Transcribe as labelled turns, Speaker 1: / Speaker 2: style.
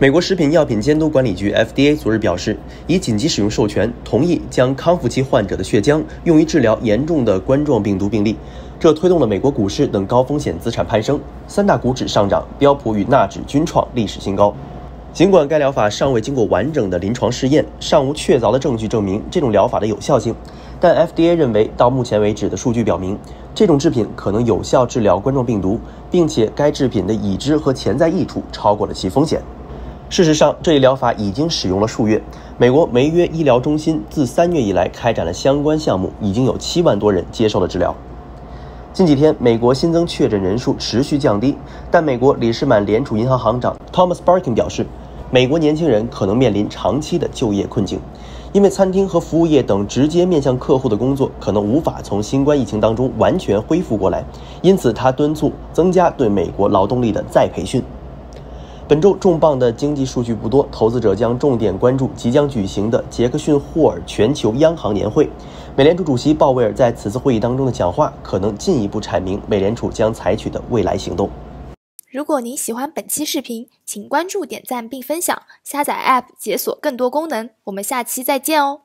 Speaker 1: 美国食品药品监督管理局 FDA 昨日表示，已紧急使用授权同意将康复期患者的血浆用于治疗严重的冠状病毒病例，这推动了美国股市等高风险资产攀升，三大股指上涨，标普与纳指均创历史新高。尽管该疗法尚未经过完整的临床试验，尚无确凿的证据证明这种疗法的有效性，但 FDA 认为，到目前为止的数据表明，这种制品可能有效治疗冠状病毒，并且该制品的已知和潜在益处超过了其风险。事实上，这一疗法已经使用了数月。美国梅约医疗中心自三月以来开展了相关项目，已经有七万多人接受了治疗。近几天，美国新增确诊人数持续降低，但美国里士满联储银行行长 Thomas Barkin 表示，美国年轻人可能面临长期的就业困境，因为餐厅和服务业等直接面向客户的工作可能无法从新冠疫情当中完全恢复过来。因此，他敦促增加对美国劳动力的再培训。本周重磅的经济数据不多，投资者将重点关注即将举行的杰克逊霍尔全球央行年会。美联储主席鲍威尔在此次会议当中的讲话，可能进一步阐明美联储将采取的未来行动。
Speaker 2: 如果您喜欢本期视频，请关注、点赞并分享，下载 App 解锁更多功能。我们下期再见哦！